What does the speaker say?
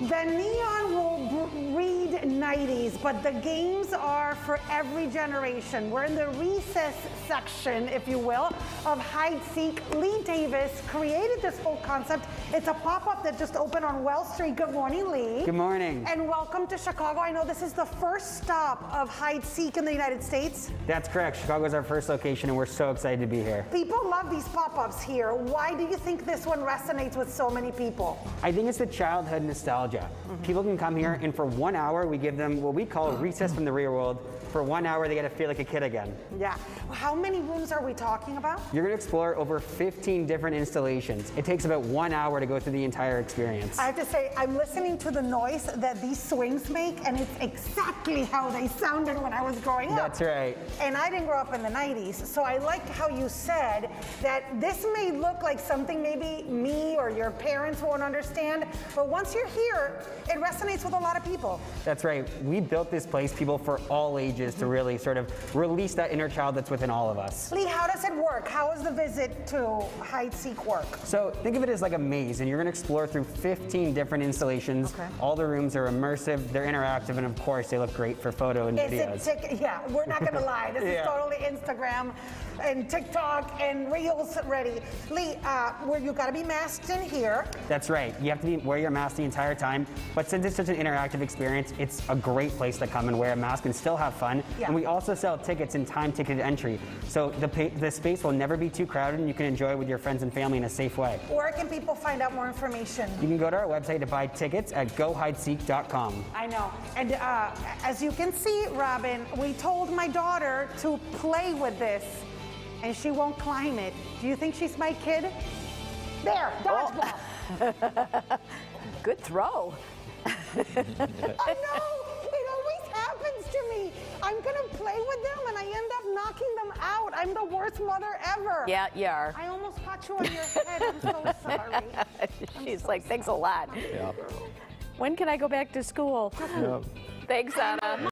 The neon will br- read 90s, but the games are for every generation. We're in the recess section, if you will, of Hide Seek. Lee Davis created this whole concept. It's a pop up that just opened on Wells Street. Good morning, Lee. Good morning. And welcome to Chicago. I know this is the first stop of HideSeek in the United States. That's correct. Chicago is our first location, and we're so excited to be here. People love these pop ups here. Why do you think this one resonates with so many people? I think it's the childhood nostalgia. People can come here, and for one hour, we give them what we call recess from the real world. For one hour, they get to feel like a kid again. Yeah. How many rooms are we talking about? You're going to explore over 15 different installations. It takes about one hour to go through the entire experience. I have to say, I'm listening to the noise that these swings make, and it's exactly how they sounded when I was growing up. That's right. And I didn't grow up in the 90s, so I liked how you said that this may look like something maybe me or your parents won't understand, but once you're here, it resonates with a lot of people. That's right. We built this place, people for all ages, to really sort of release that inner child that's within all of us. Lee, how does it work? How the visit to HideSeek work? So think of it as like a maze, and you're going to explore through 15 different installations. Okay. All the rooms are immersive, they're interactive, and of course, they look great for photo and Is videos. it? Yeah, we're not gonna lie. This is totally Instagram and TikTok and Reels ready. Lee, uh, where you gotta be masked in here. That's right. You have to be, wear your mask the entire time. But since it's such an interactive experience, it's a great place to come and wear a mask and still have fun. Yeah. And we also sell tickets and time ticketed entry. So the, the space will never be too crowded and you can enjoy it with your friends and family in a safe way. Where can people find out more information? You can go to our website to buy tickets at gohideseek.com. I know. And uh, as you can see, Robin, we told my daughter to play with this, and she won't climb it. Do you think she's my kid? There, dodgeball. Good throw. I know. It always happens to me. I'm gonna play with them, and I I'm the worst mother ever. Yeah, you are. I almost caught you on your head. I'm so sorry. She's like, thanks a lot. When can I go back to school? Thanks, Ana.